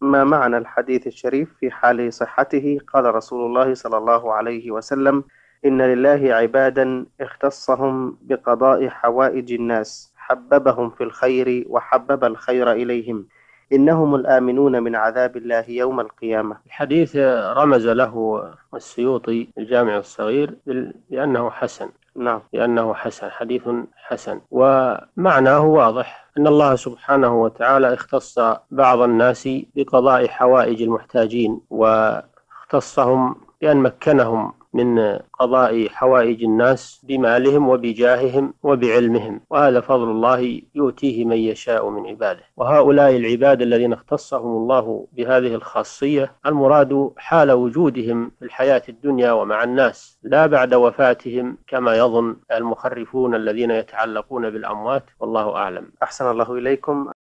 ما معنى الحديث الشريف في حال صحته؟ قال رسول الله صلى الله عليه وسلم إن لله عبادا اختصهم بقضاء حوائج الناس حببهم في الخير وحبب الخير إليهم. إنهم الآمنون من عذاب الله يوم القيامة. الحديث رمز له السيوطي الجامع الصغير بأنه حسن. نعم. لأنه حسن حديث حسن. ومعناه واضح أن الله سبحانه وتعالى اختص بعض الناس بقضاء حوائج المحتاجين واختصهم بأن مكنهم من قضاء حوائج الناس بمالهم وبجاههم وبعلمهم. وهذا فضل الله يؤتيه من يشاء من عباده. وهؤلاء العباد الذين اختصهم الله بهذه الخاصية المراد حال وجودهم في الحياة الدنيا ومع الناس لا بعد وفاتهم كما يظن المخرفون الذين يتعلقون بالأموات والله أعلم. أحسن الله إليكم.